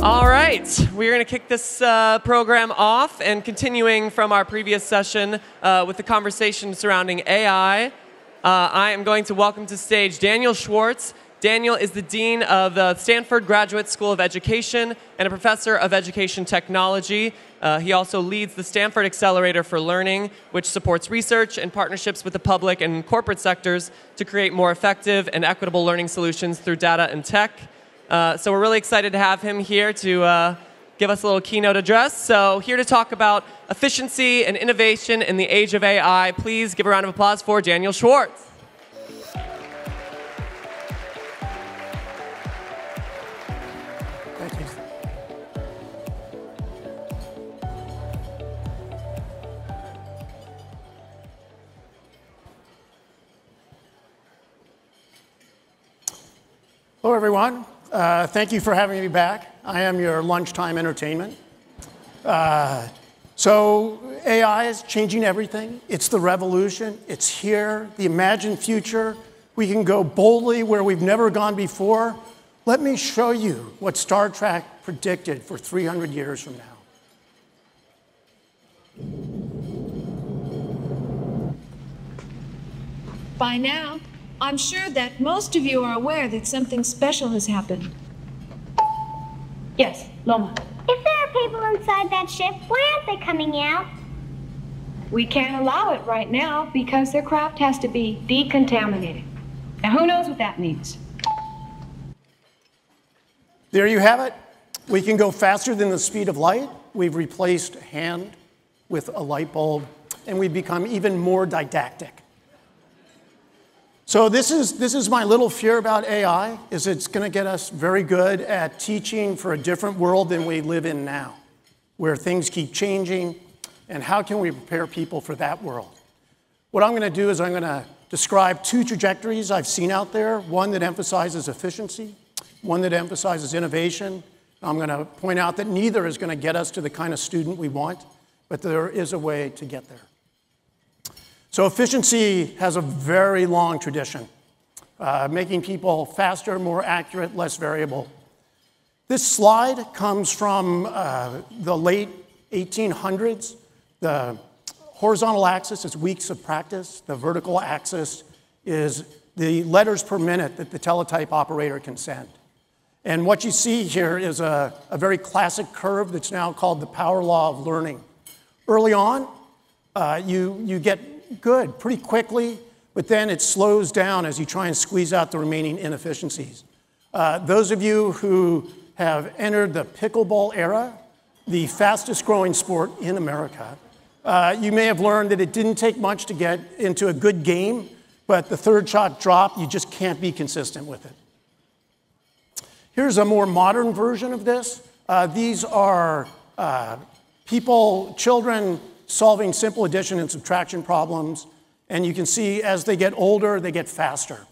All right, we're going to kick this uh, program off and continuing from our previous session uh, with the conversation surrounding AI. Uh, I am going to welcome to stage Daniel Schwartz. Daniel is the Dean of the Stanford Graduate School of Education and a professor of education technology. Uh, he also leads the Stanford Accelerator for Learning, which supports research and partnerships with the public and corporate sectors to create more effective and equitable learning solutions through data and tech. Uh, so we're really excited to have him here to uh, give us a little keynote address. So here to talk about efficiency and innovation in the age of AI, please give a round of applause for Daniel Schwartz. Hello, everyone. Uh, thank you for having me back. I am your lunchtime entertainment. Uh, so, AI is changing everything. It's the revolution. It's here, the imagined future. We can go boldly where we've never gone before. Let me show you what Star Trek predicted for 300 years from now. By now, I'm sure that most of you are aware that something special has happened. Yes, Loma. If there are people inside that ship, why aren't they coming out? We can't allow it right now because their craft has to be decontaminated. Now, who knows what that means? There you have it. We can go faster than the speed of light. We've replaced hand with a light bulb, and we've become even more didactic. So this is, this is my little fear about AI, is it's going to get us very good at teaching for a different world than we live in now, where things keep changing, and how can we prepare people for that world? What I'm going to do is I'm going to describe two trajectories I've seen out there, one that emphasizes efficiency, one that emphasizes innovation. I'm going to point out that neither is going to get us to the kind of student we want, but there is a way to get there. So efficiency has a very long tradition, uh, making people faster, more accurate, less variable. This slide comes from uh, the late 1800s. The horizontal axis is weeks of practice. The vertical axis is the letters per minute that the teletype operator can send. And what you see here is a, a very classic curve that's now called the power law of learning. Early on, uh, you, you get good pretty quickly, but then it slows down as you try and squeeze out the remaining inefficiencies. Uh, those of you who have entered the pickleball era, the fastest growing sport in America, uh, you may have learned that it didn't take much to get into a good game, but the third shot drop, you just can't be consistent with it. Here's a more modern version of this. Uh, these are uh, people, children solving simple addition and subtraction problems. And you can see as they get older, they get faster.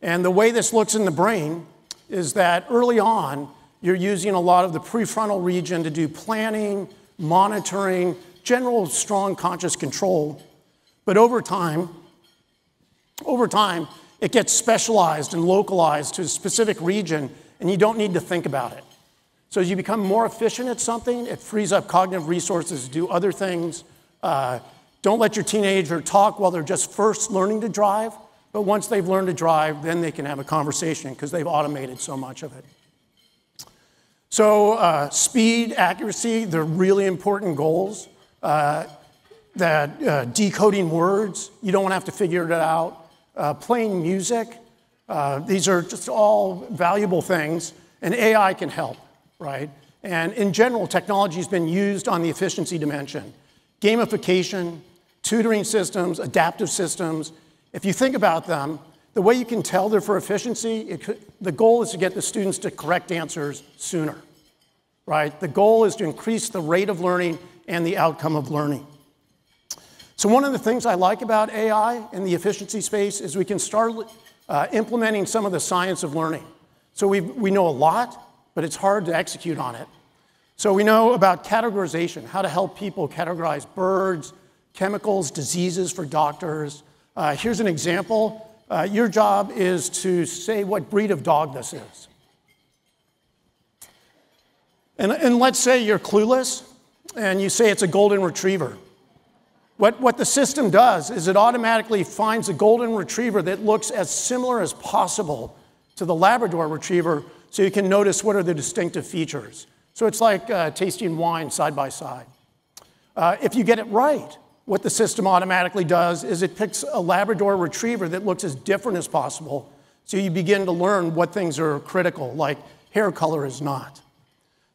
And the way this looks in the brain is that early on, you're using a lot of the prefrontal region to do planning, monitoring, general strong conscious control. But over time, over time, it gets specialized and localized to a specific region, and you don't need to think about it. So as you become more efficient at something, it frees up cognitive resources to do other things. Uh, don't let your teenager talk while they're just first learning to drive, but once they've learned to drive, then they can have a conversation because they've automated so much of it. So uh, speed, accuracy, they're really important goals. Uh, that uh, decoding words, you don't have to figure it out. Uh, playing music, uh, these are just all valuable things, and AI can help right? And in general, technology has been used on the efficiency dimension. Gamification, tutoring systems, adaptive systems. If you think about them, the way you can tell they're for efficiency, could, the goal is to get the students to correct answers sooner, right? The goal is to increase the rate of learning and the outcome of learning. So one of the things I like about AI in the efficiency space is we can start uh, implementing some of the science of learning. So we we know a lot, but it's hard to execute on it. So we know about categorization, how to help people categorize birds, chemicals, diseases for doctors. Uh, here's an example. Uh, your job is to say what breed of dog this is. And, and let's say you're clueless and you say it's a golden retriever. What, what the system does is it automatically finds a golden retriever that looks as similar as possible to the Labrador retriever so you can notice what are the distinctive features. So it's like uh, tasting wine side by side. Uh, if you get it right, what the system automatically does is it picks a Labrador retriever that looks as different as possible so you begin to learn what things are critical, like hair color is not.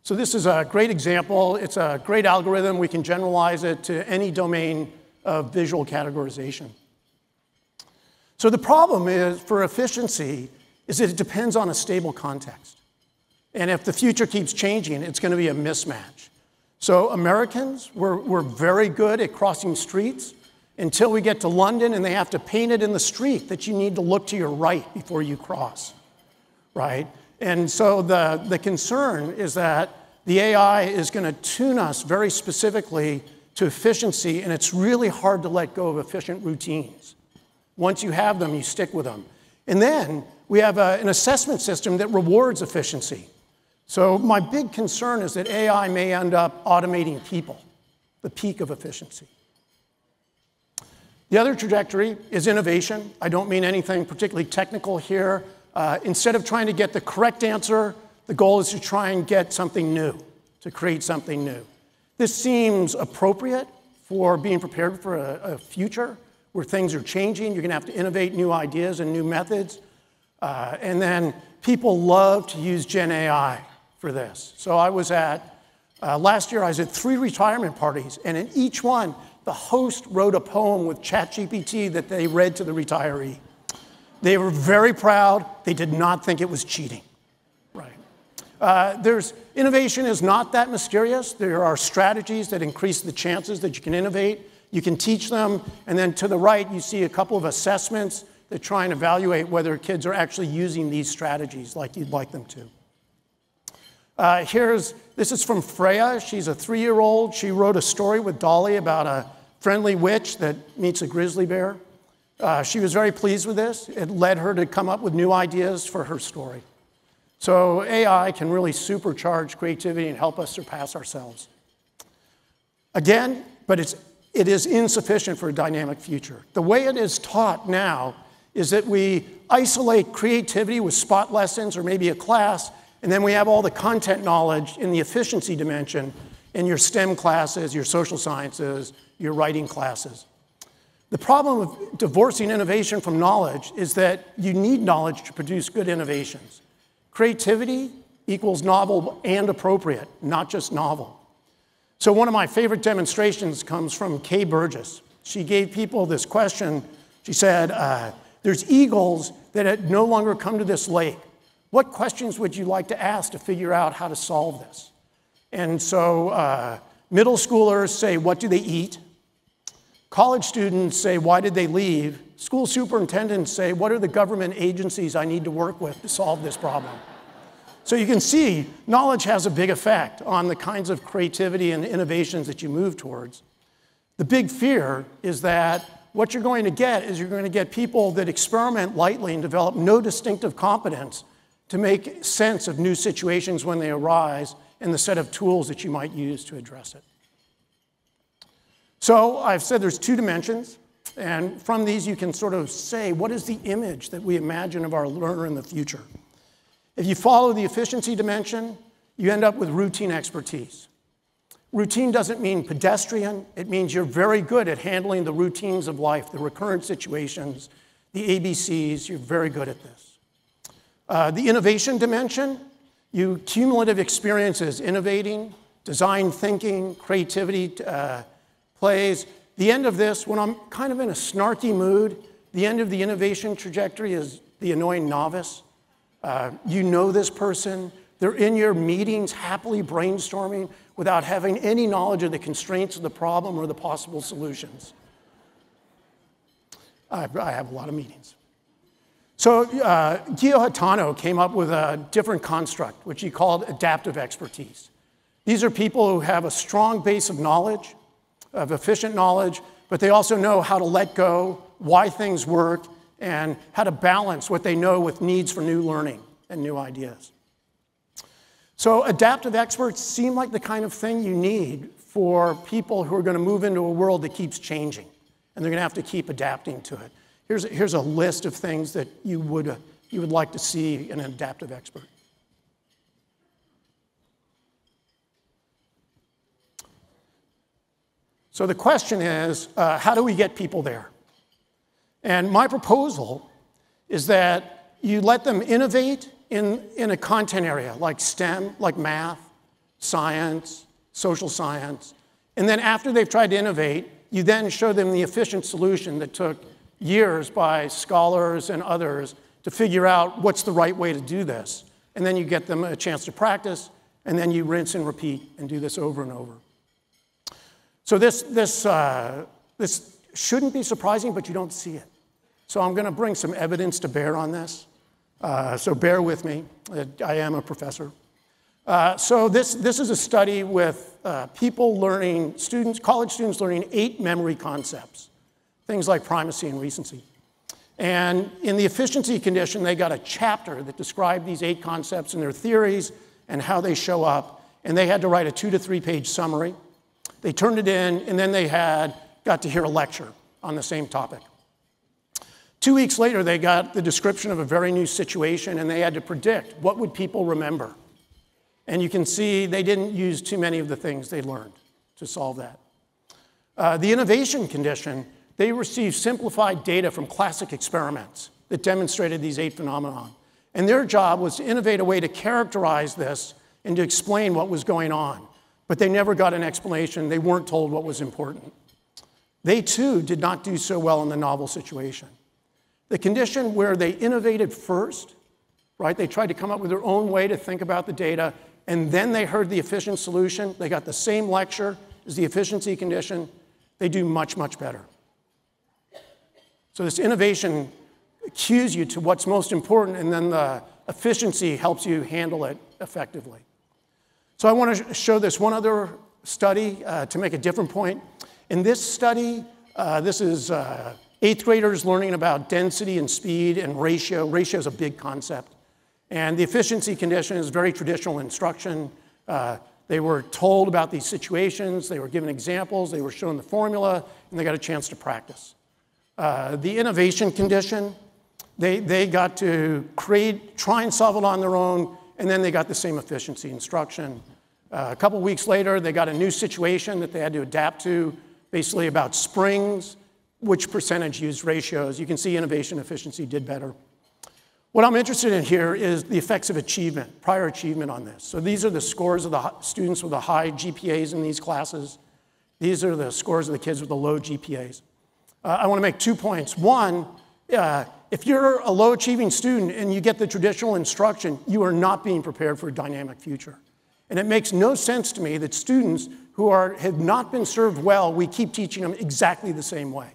So this is a great example. It's a great algorithm. We can generalize it to any domain of visual categorization. So the problem is for efficiency is that it depends on a stable context. And if the future keeps changing, it's going to be a mismatch. So Americans, we're, we're very good at crossing streets until we get to London and they have to paint it in the street that you need to look to your right before you cross, right? And so the, the concern is that the AI is going to tune us very specifically to efficiency, and it's really hard to let go of efficient routines. Once you have them, you stick with them. And then we have a, an assessment system that rewards efficiency. So, my big concern is that AI may end up automating people, the peak of efficiency. The other trajectory is innovation. I don't mean anything particularly technical here. Uh, instead of trying to get the correct answer, the goal is to try and get something new, to create something new. This seems appropriate for being prepared for a, a future where things are changing. You're going to have to innovate new ideas and new methods. Uh, and then people love to use Gen AI for this. So I was at, uh, last year, I was at three retirement parties, and in each one, the host wrote a poem with ChatGPT that they read to the retiree. They were very proud. They did not think it was cheating. Right. Uh, there's innovation is not that mysterious. There are strategies that increase the chances that you can innovate. You can teach them, and then to the right, you see a couple of assessments that try and evaluate whether kids are actually using these strategies like you'd like them to. Uh, here's this is from Freya. She's a three-year-old. She wrote a story with DALL-E about a friendly witch that meets a grizzly bear. Uh, she was very pleased with this. It led her to come up with new ideas for her story. So AI can really supercharge creativity and help us surpass ourselves. Again, but it's, it is insufficient for a dynamic future. The way it is taught now is that we isolate creativity with spot lessons or maybe a class, and then we have all the content knowledge in the efficiency dimension in your STEM classes, your social sciences, your writing classes. The problem of divorcing innovation from knowledge is that you need knowledge to produce good innovations. Creativity equals novel and appropriate, not just novel. So, one of my favorite demonstrations comes from Kay Burgess. She gave people this question. She said, uh, There's eagles that no longer come to this lake. What questions would you like to ask to figure out how to solve this? And so, uh, middle schoolers say, What do they eat? College students say, why did they leave? School superintendents say, what are the government agencies I need to work with to solve this problem? So you can see knowledge has a big effect on the kinds of creativity and innovations that you move towards. The big fear is that what you're going to get is you're going to get people that experiment lightly and develop no distinctive competence to make sense of new situations when they arise and the set of tools that you might use to address it. So I've said there's two dimensions, and from these you can sort of say what is the image that we imagine of our learner in the future. If you follow the efficiency dimension, you end up with routine expertise. Routine doesn't mean pedestrian, it means you're very good at handling the routines of life, the recurrent situations, the ABCs, you're very good at this. Uh, the innovation dimension, you cumulative experiences, innovating, design thinking, creativity, uh, plays. The end of this, when I'm kind of in a snarky mood, the end of the innovation trajectory is the annoying novice. Uh, you know this person, they're in your meetings happily brainstorming without having any knowledge of the constraints of the problem or the possible solutions. I, I have a lot of meetings. So uh, Giyoo Hatano came up with a different construct, which he called adaptive expertise. These are people who have a strong base of knowledge, of efficient knowledge, but they also know how to let go, why things work, and how to balance what they know with needs for new learning and new ideas. So, adaptive experts seem like the kind of thing you need for people who are going to move into a world that keeps changing, and they're going to have to keep adapting to it. Here's, here's a list of things that you would, uh, you would like to see in an adaptive expert. So the question is uh, how do we get people there? And my proposal is that you let them innovate in, in a content area like STEM, like math, science, social science. And then after they've tried to innovate, you then show them the efficient solution that took years by scholars and others to figure out what's the right way to do this. And then you get them a chance to practice, and then you rinse and repeat and do this over and over. So this, this, uh, this shouldn't be surprising, but you don't see it. So I'm going to bring some evidence to bear on this. Uh, so bear with me. I am a professor. Uh, so this, this is a study with uh, people learning, students, college students learning eight memory concepts, things like primacy and recency. And in the efficiency condition, they got a chapter that described these eight concepts and their theories and how they show up. And they had to write a two to three page summary. They turned it in, and then they had got to hear a lecture on the same topic. Two weeks later, they got the description of a very new situation, and they had to predict what would people remember. And you can see they didn't use too many of the things they learned to solve that. Uh, the innovation condition, they received simplified data from classic experiments that demonstrated these eight phenomena. And their job was to innovate a way to characterize this and to explain what was going on. But they never got an explanation. They weren't told what was important. They too did not do so well in the novel situation. The condition where they innovated first, right? They tried to come up with their own way to think about the data, and then they heard the efficient solution. They got the same lecture as the efficiency condition. They do much, much better. So, this innovation cues you to what's most important, and then the efficiency helps you handle it effectively. So, I want to show this one other study uh, to make a different point. In this study, uh, this is uh, eighth graders learning about density and speed and ratio. Ratio is a big concept. And the efficiency condition is very traditional instruction. Uh, they were told about these situations, they were given examples, they were shown the formula, and they got a chance to practice. Uh, the innovation condition, they, they got to create, try and solve it on their own, and then they got the same efficiency instruction. Uh, a couple weeks later, they got a new situation that they had to adapt to, basically about springs, which percentage used ratios. You can see innovation efficiency did better. What I'm interested in here is the effects of achievement, prior achievement on this. So these are the scores of the students with the high GPAs in these classes. These are the scores of the kids with the low GPAs. Uh, I want to make two points. One, uh, if you're a low achieving student and you get the traditional instruction, you are not being prepared for a dynamic future. And it makes no sense to me that students who are, have not been served well, we keep teaching them exactly the same way.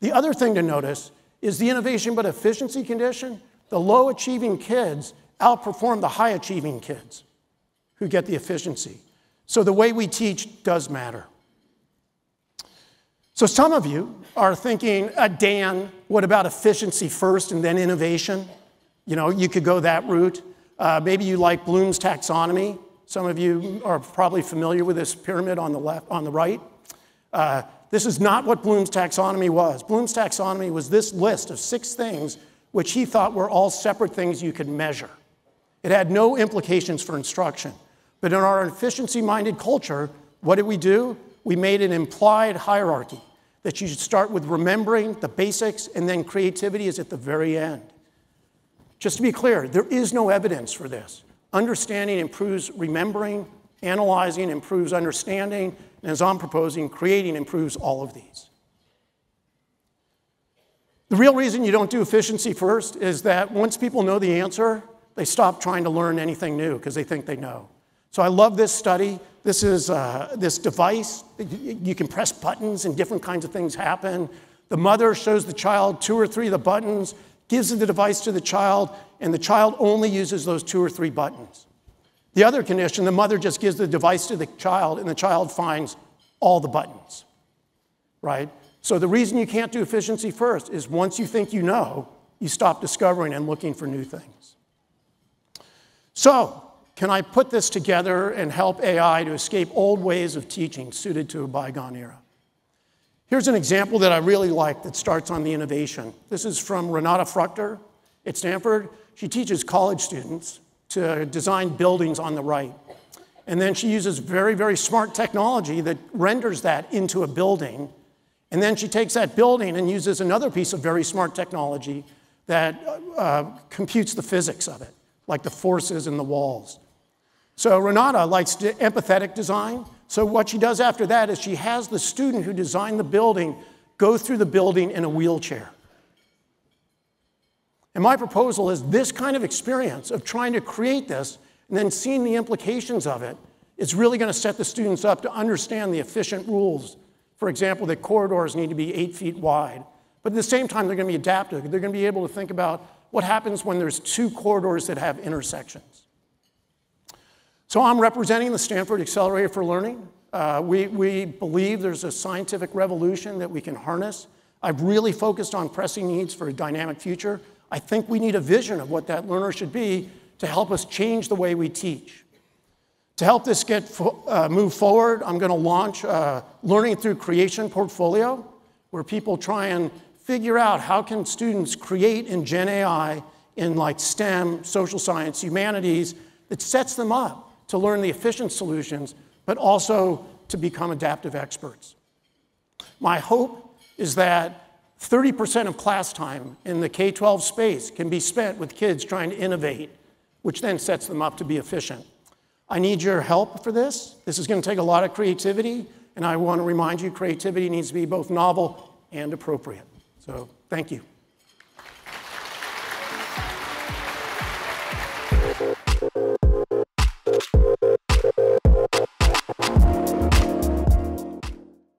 The other thing to notice is the innovation but efficiency condition. The low achieving kids outperform the high achieving kids who get the efficiency. So the way we teach does matter. So some of you are thinking, uh, Dan, what about efficiency first and then innovation? You know, you could go that route. Uh, maybe you like Bloom's taxonomy. Some of you are probably familiar with this pyramid on the left, on the right. Uh, this is not what Bloom's taxonomy was. Bloom's taxonomy was this list of six things which he thought were all separate things you could measure. It had no implications for instruction. But in our efficiency minded culture, what did we do? We made an implied hierarchy that you should start with remembering the basics and then creativity is at the very end. Just to be clear, there is no evidence for this. Understanding improves remembering, analyzing improves understanding, and as I'm proposing, creating improves all of these. The real reason you don't do efficiency first is that once people know the answer, they stop trying to learn anything new because they think they know. So I love this study. This is uh, this device. You can press buttons and different kinds of things happen. The mother shows the child two or three of the buttons, gives the device to the child, and the child only uses those two or three buttons. The other condition, the mother just gives the device to the child, and the child finds all the buttons, right? So the reason you can't do efficiency first is once you think you know, you stop discovering and looking for new things. So, can I put this together and help AI to escape old ways of teaching suited to a bygone era? Here's an example that I really like that starts on the innovation. This is from Renata Fruchter at Stanford. She teaches college students to design buildings on the right. And then she uses very, very smart technology that renders that into a building. And then she takes that building and uses another piece of very smart technology that uh, computes the physics of it, like the forces in the walls. So Renata likes empathetic design. So what she does after that is she has the student who designed the building go through the building in a wheelchair. And my proposal is this kind of experience of trying to create this and then seeing the implications of it is really going to set the students up to understand the efficient rules. For example, that corridors need to be eight feet wide. But at the same time, they're going to be adaptive. They're going to be able to think about what happens when there's two corridors that have intersections. So I'm representing the Stanford Accelerator for Learning. Uh, we, we believe there's a scientific revolution that we can harness. I've really focused on pressing needs for a dynamic future. I think we need a vision of what that learner should be to help us change the way we teach. To help this get uh, move forward, I'm going to launch a Learning Through Creation portfolio where people try and figure out how can students create in Gen AI in like STEM, social science, humanities, that sets them up to learn the efficient solutions, but also to become adaptive experts. My hope is that 30% of class time in the K 12 space can be spent with kids trying to innovate, which then sets them up to be efficient. I need your help for this. This is going to take a lot of creativity, and I want to remind you creativity needs to be both novel and appropriate. So, thank you.